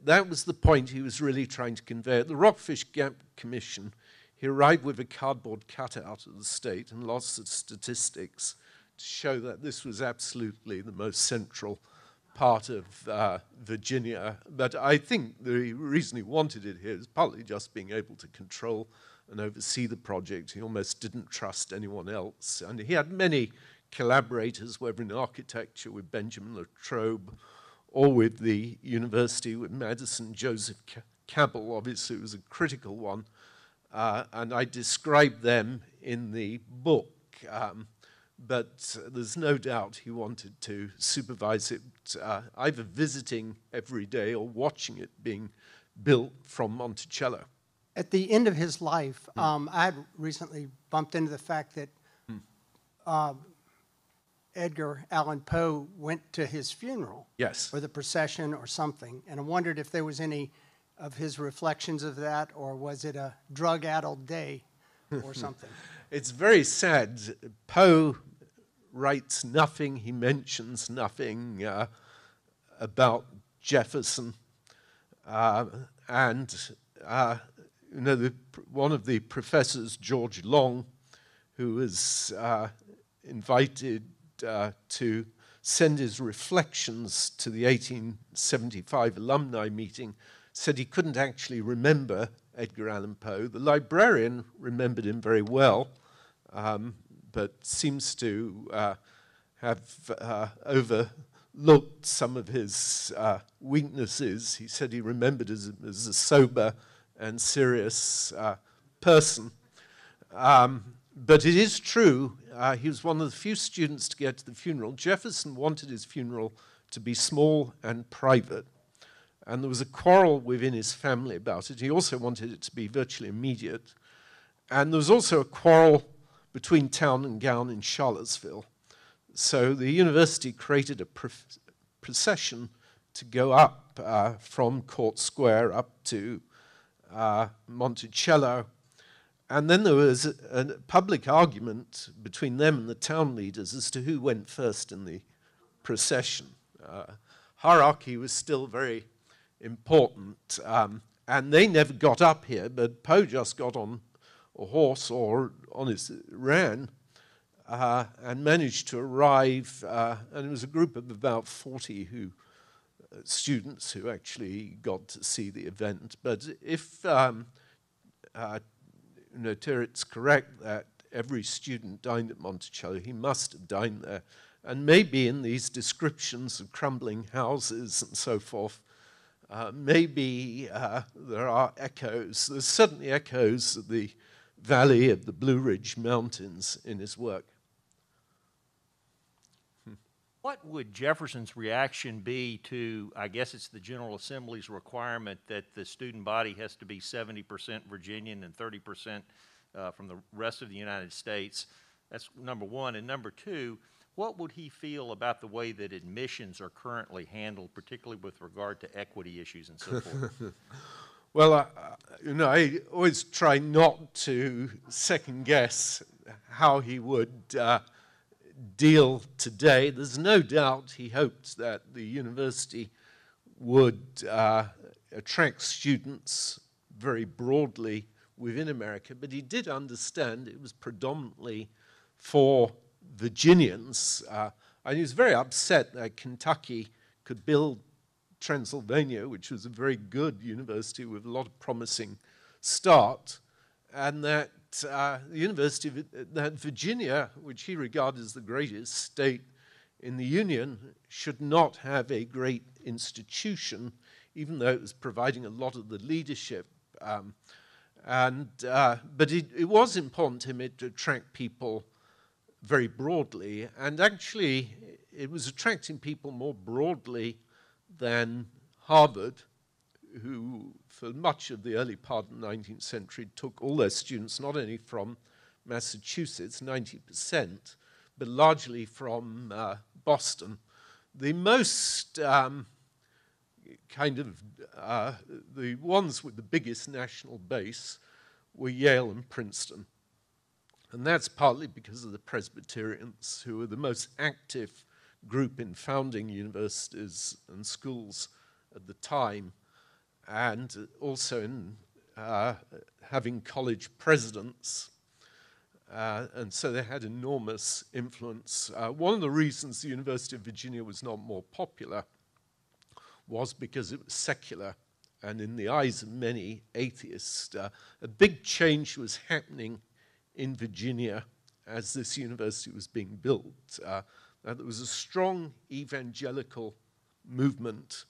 that was the point he was really trying to convey. At the Rockfish Gap Commission, he arrived with a cardboard cutout of the state and lots of statistics to show that this was absolutely the most central part of uh, Virginia. But I think the reason he wanted it here is partly just being able to control and oversee the project. He almost didn't trust anyone else. And he had many collaborators, whether in architecture with Benjamin Latrobe or with the university with Madison. Joseph Cabell, obviously, it was a critical one uh, and I describe them in the book. Um, but there's no doubt he wanted to supervise it, uh, either visiting every day or watching it being built from Monticello. At the end of his life, hmm. um, I had recently bumped into the fact that hmm. uh, Edgar Allan Poe went to his funeral. Yes. Or the procession or something. And I wondered if there was any of his reflections of that, or was it a drug addled day or something? it's very sad. Poe writes nothing, he mentions nothing uh, about Jefferson. Uh, and uh, you know, the, one of the professors, George Long, who was uh, invited uh, to send his reflections to the 1875 alumni meeting, said he couldn't actually remember Edgar Allan Poe. The librarian remembered him very well, um, but seems to uh, have uh, overlooked some of his uh, weaknesses. He said he remembered as, as a sober and serious uh, person. Um, but it is true, uh, he was one of the few students to get to the funeral. Jefferson wanted his funeral to be small and private. And there was a quarrel within his family about it. He also wanted it to be virtually immediate. And there was also a quarrel between town and gown in Charlottesville. So the university created a procession to go up uh, from Court Square up to uh, Monticello. And then there was a, a, public argument between them and the town leaders as to who went first in the procession. Uh, hierarchy was still very important. Um, and they never got up here, but Poe just got on a horse or on his ran uh, and managed to arrive. Uh, and it was a group of about 40 who students who actually got to see the event. But if um, uh, Tirrett's correct that every student dined at Monticello, he must have dined there. And maybe in these descriptions of crumbling houses and so forth, uh, maybe uh, there are echoes. There's certainly echoes of the valley of the Blue Ridge Mountains in his work. What would Jefferson's reaction be to, I guess it's the General Assembly's requirement that the student body has to be seventy percent Virginian and thirty percent uh, from the rest of the United States? That's number one. And number two, what would he feel about the way that admissions are currently handled, particularly with regard to equity issues and so forth? Well, uh, you know, I always try not to second guess how he would uh, deal today. There's no doubt he hoped that the university would uh, attract students very broadly within America, but he did understand it was predominantly for Virginians. Uh, and he was very upset that Kentucky could build Transylvania, which was a very good university with a lot of promising start, and that uh, the University of that Virginia, which he regarded as the greatest state in the Union, should not have a great institution, even though it was providing a lot of the leadership. Um, and, uh, but it, it, was important to him to attract people very broadly, and actually, it was attracting people more broadly than Harvard, who for much of the early part of the 19th century took all their students not only from Massachusetts, 90%, but largely from uh, Boston. The most um, kind of, uh, the ones with the biggest national base were Yale and Princeton. And that's partly because of the Presbyterians, who were the most active group in founding universities and schools at the time, and also in uh, having college presidents. Uh, and so they had enormous influence. Uh, one of the reasons the University of Virginia was not more popular was because it was secular. And in the eyes of many atheists, uh, a big change was happening in Virginia as this university was being built. Uh, there was a strong evangelical movement,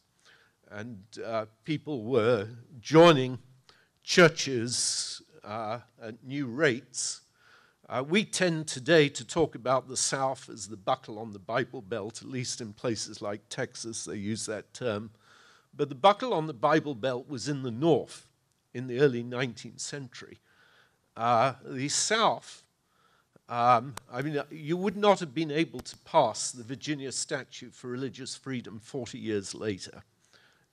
and uh, people were joining churches uh, at new rates. Uh, we tend today to talk about the South as the buckle on the Bible Belt, at least in places like Texas, they use that term. But the buckle on the Bible Belt was in the North in the early 19th century. Uh, the South, um, I mean, you would not have been able to pass the Virginia Statute for Religious Freedom 40 years later.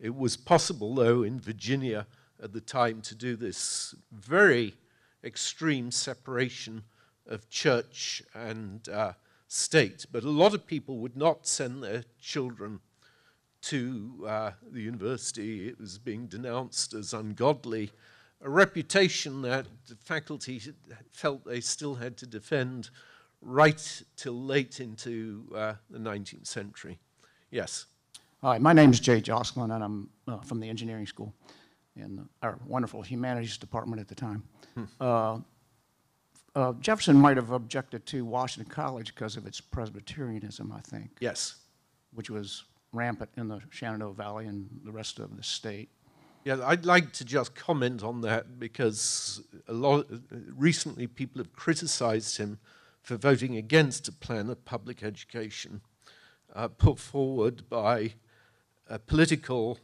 It was possible, though, in Virginia at the time to do this very extreme separation of church and uh, state. But a lot of people would not send their children to uh, the university. It was being denounced as ungodly a reputation that the faculty felt they still had to defend right till late into uh, the 19th century. Yes. Hi, my name is Jay Jocelyn, and I'm uh, from the engineering school in our wonderful humanities department at the time. Hmm. Uh, uh Jefferson might have objected to Washington College because of its Presbyterianism, I think. Yes. Which was rampant in the Shenandoah Valley and the rest of the state. Yeah, I'd like to just comment on that because a lot recently people have criticized him for voting against a plan of public education uh, put forward by a political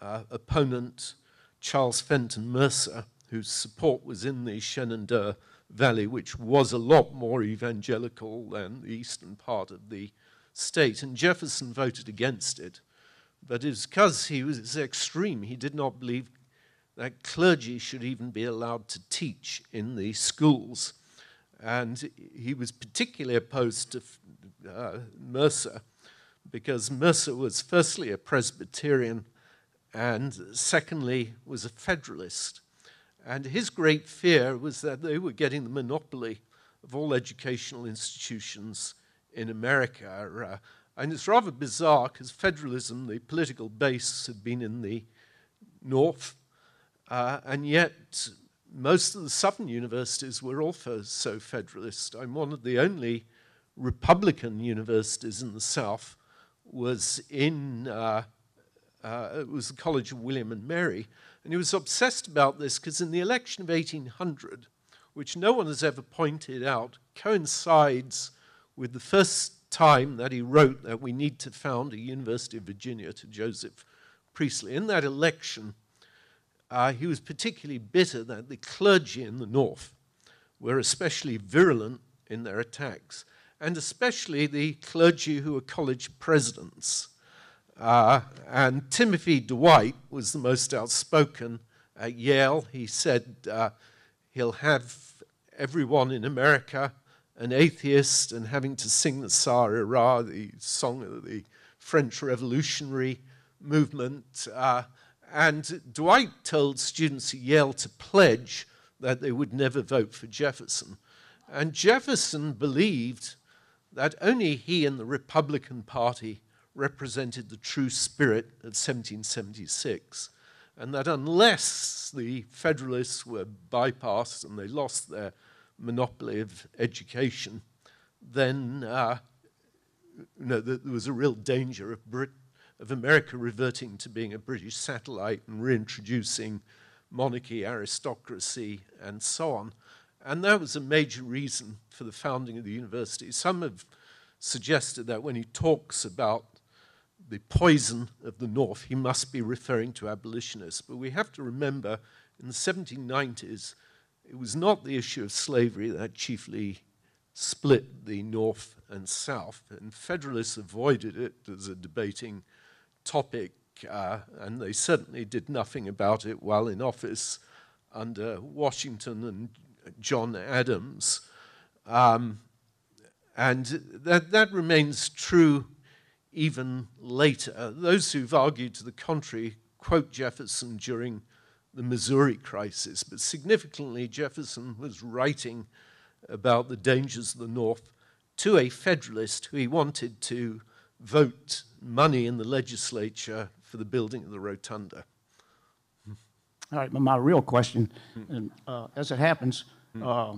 uh, opponent, Charles Fenton Mercer, whose support was in the Shenandoah Valley, which was a lot more evangelical than the eastern part of the state, and Jefferson voted against it. But it's because he was extreme. He did not believe that clergy should even be allowed to teach in the schools. And he was particularly opposed to uh, Mercer because Mercer was firstly a Presbyterian and secondly was a Federalist. And his great fear was that they were getting the monopoly of all educational institutions in America. Uh, and it's rather bizarre because federalism, the political base, had been in the north, uh, and yet most of the southern universities were also so federalist. I'm one of the only Republican universities in the south was in uh, uh, it was the College of William and Mary, and he was obsessed about this because in the election of 1800, which no one has ever pointed out, coincides with the first time that he wrote that we need to found a University of Virginia to Joseph Priestley. In that election, uh, he was particularly bitter that the clergy in the North were especially virulent in their attacks, and especially the clergy who were college presidents. Uh, and Timothy Dwight was the most outspoken at Yale. He said uh, he'll have everyone in America an atheist and having to sing the Sa-Ra-Ra, the song of the French Revolutionary movement. Uh, and Dwight told students at Yale to pledge that they would never vote for Jefferson. And Jefferson believed that only he and the Republican Party represented the true spirit of 1776, and that unless the Federalists were bypassed and they lost their monopoly of education, then uh, you know, there was a real danger of, Brit- of America reverting to being a British satellite and reintroducing monarchy, aristocracy, and so on. And that was a major reason for the founding of the university. Some have suggested that when he talks about the poison of the North, he must be referring to abolitionists. But we have to remember in the 1790s, it was not the issue of slavery that chiefly split the North and South, and Federalists avoided it as a debating topic, uh, and they certainly did nothing about it while in office under Washington and John Adams. Um, and that, that remains true even later. Those who've argued to the contrary quote Jefferson during the Missouri crisis, but significantly, Jefferson was writing about the dangers of the North to a Federalist who he wanted to vote money in the legislature for the building of the rotunda. All right, but my real question, and uh, as it happens, uh,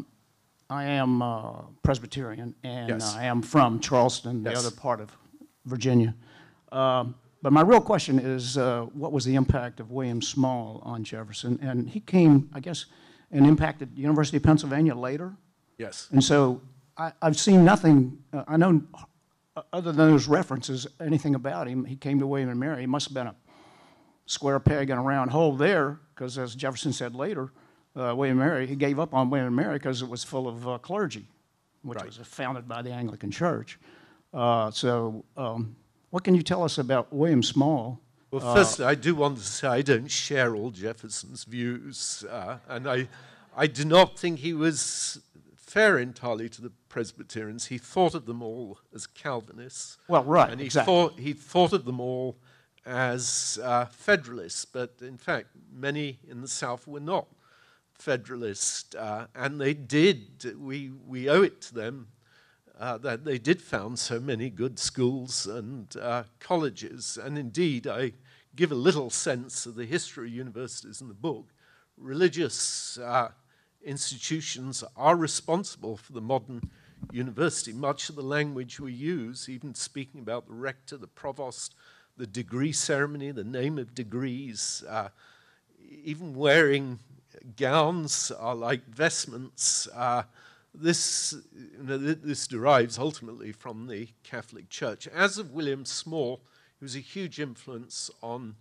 I am uh, Presbyterian, and Yes. I am from Charleston, the Yes. other part of Virginia. Um, But my real question is, uh, what was the impact of William Small on Jefferson? And he came, I guess, and impacted the University of Pennsylvania later? Yes. And so I, I've seen nothing, uh, I know, uh, other than those references, anything about him. He came to William and Mary. He must have been a square peg in a round hole there, because as Jefferson said later, uh, William Mary, he gave up on William Mary because it was full of uh, clergy, which Right. was founded by the Anglican Church. Uh, so, um, what can you tell us about William Small? Well, first, I do want to say I don't share all Jefferson's views, uh, and I, I do not think he was fair entirely to the Presbyterians. He thought of them all as Calvinists. Well, right, And he, exactly. thought, he thought of them all as uh, Federalists, but in fact, many in the South were not Federalist, uh, and they did, we, we owe it to them uh, that they did found so many good schools and uh, colleges. And indeed, I give a little sense of the history of universities in the book. Religious uh, institutions are responsible for the modern university. Much of the language we use, even speaking about the rector, the provost, the degree ceremony, the name of degrees, uh, even wearing gowns are like vestments. Uh, this, you know, th- this derives ultimately from the Catholic Church. As of William Small, he was a huge influence on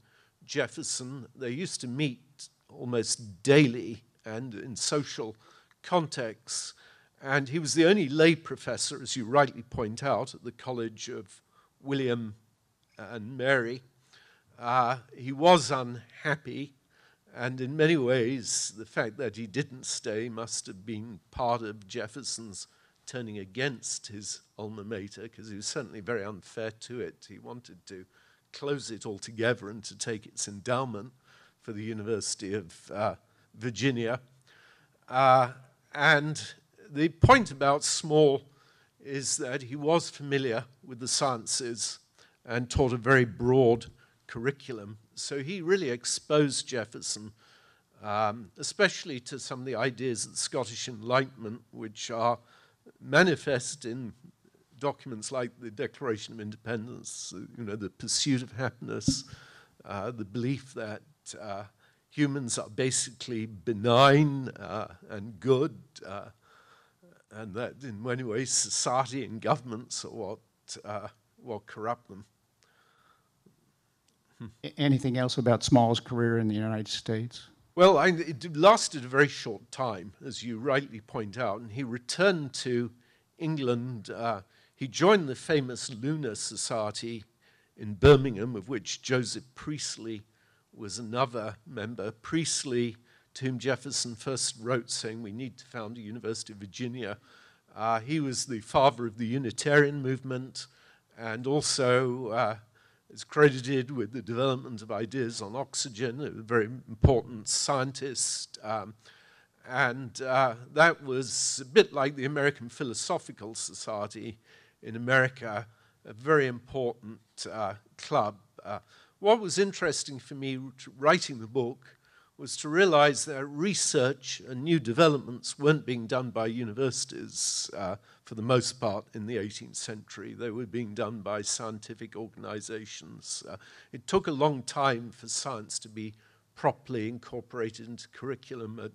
Jefferson. They used to meet almost daily and in social contexts. And he was the only lay professor, as you rightly point out, at the College of William and Mary. Uh, he was unhappy, and in many ways, the fact that he didn't stay must have been part of Jefferson's turning against his alma mater, because he was certainly very unfair to it. He wanted to close it altogether and to take its endowment for the University of uh, Virginia. Uh, and the point about Small is that he was familiar with the sciences and taught a very broad curriculum. So he really exposed Jefferson, um, especially to some of the ideas of the Scottish Enlightenment, which are manifest in documents like the Declaration of Independence, you know, the pursuit of happiness, uh, the belief that uh, humans are basically benign uh, and good, uh, and that in many ways society and governments are what uh, will corrupt them. Anything else about Small's career in the United States? Well, I, it lasted a very short time, as you rightly point out, and he returned to England. Uh, he joined the famous Lunar Society in Birmingham, of which Joseph Priestley was another member. Priestley, to whom Jefferson first wrote saying, We need to found a University of Virginia. Uh, he was the father of the Unitarian movement and also uh, is credited with the development of ideas on oxygen, a very important scientist. Um, and uh, that was a bit like the American Philosophical Society in America, a very important uh, club. Uh, what was interesting for me writing the book was to realize that research and new developments weren't being done by universities uh, for the most part in the 18th century. They were being done by scientific organizations. Uh, it took a long time for science to be properly incorporated into curriculum. At,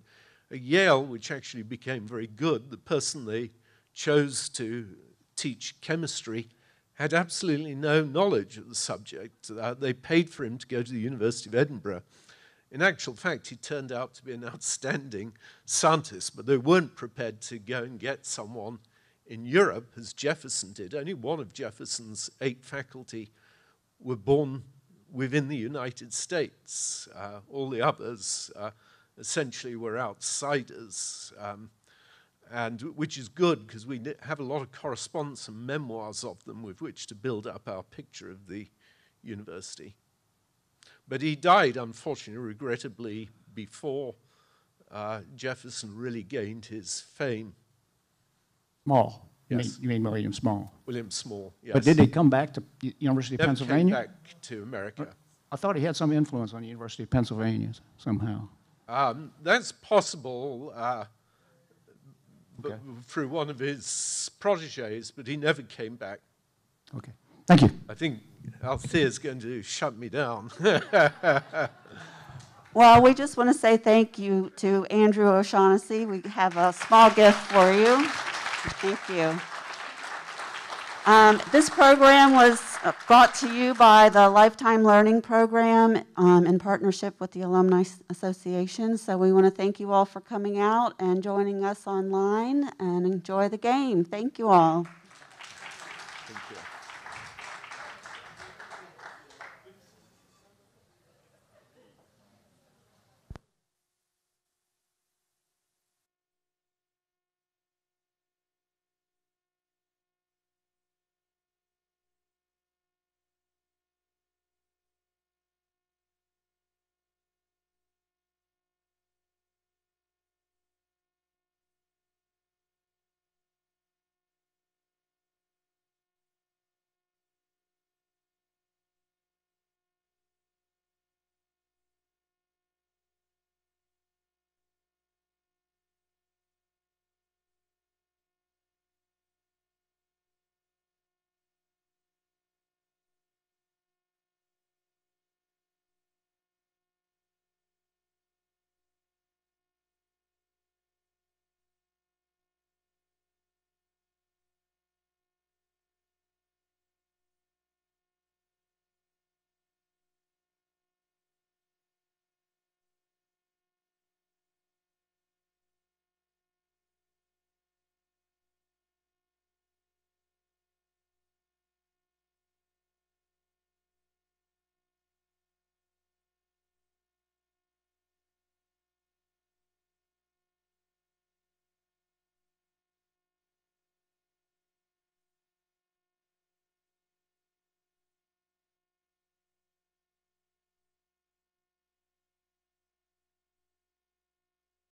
at Yale, which actually became very good, the person they chose to teach chemistry had absolutely no knowledge of the subject. Uh, they paid for him to go to the University of Edinburgh. In actual fact, he turned out to be an outstanding scientist, but they weren't prepared to go and get someone in Europe, as Jefferson did. Only one of Jefferson's eight faculty were born within the United States. Uh, all the others uh, essentially were outsiders, um, and which is good because we have a lot of correspondence and memoirs of them with which to build up our picture of the university. But he died, unfortunately, regrettably, before uh, Jefferson really gained his fame. Small? You mean- Yes. You mean William Small? William Small, yes. But did he come back to U- University of Never Pennsylvania? came back to America. I thought he had some influence on the University of Pennsylvania somehow. Um, that's possible uh, b- Okay. through one of his proteges, but he never came back. Okay, thank you. I think Althea's going to shut me down. Well, we just want to say thank you to Andrew O'Shaughnessy. We have a small gift for you. Thank you. Um, This program was uh, brought to you by the Lifetime Learning Program um, in partnership with the Alumni Association. So we want to thank you all for coming out and joining us online, and enjoy the game. Thank you all.